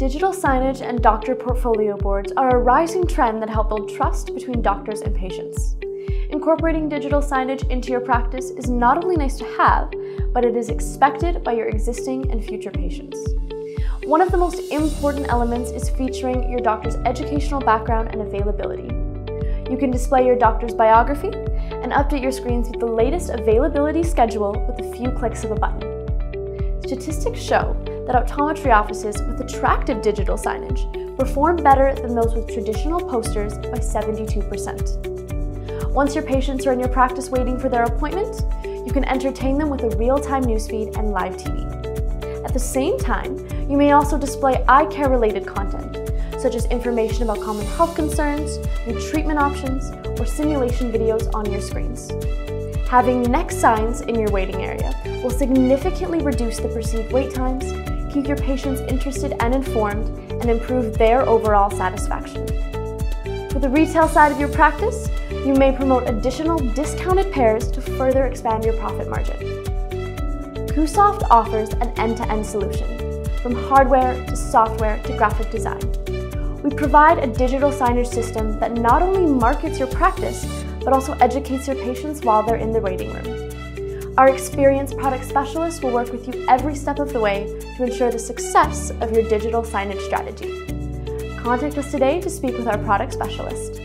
Digital signage and doctor portfolio boards are a rising trend that help build trust between doctors and patients. Incorporating digital signage into your practice is not only nice to have, but it is expected by your existing and future patients. One of the most important elements is featuring your doctor's educational background and availability. You can display your doctor's biography and update your screens with the latest availability schedule with a few clicks of a button. Statistics show that optometry offices with attractive digital signage perform better than those with traditional posters by 72%. Once your patients are in your practice waiting for their appointment, you can entertain them with a real-time newsfeed and live TV. At the same time, you may also display eye care related content, such as information about common health concerns, new treatment options, or simulation videos on your screens. Having NexSigns in your waiting area will significantly reduce the perceived wait times keep your patients interested and informed, and improve their overall satisfaction. For the retail side of your practice, you may promote additional discounted pairs to further expand your profit margin. Kuusoft offers an end-to-end -end solution, from hardware to software to graphic design. We provide a digital signage system that not only markets your practice, but also educates your patients while they're in the waiting room. Our experienced product specialists will work with you every step of the way to ensure the success of your digital signage strategy. Contact us today to speak with our product specialist.